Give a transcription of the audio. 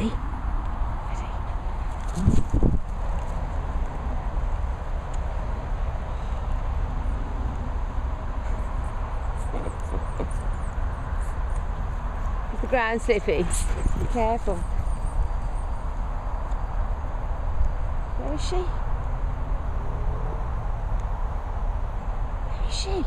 Ready? Ready? The ground slippy? Be careful. Where is she? Where is she?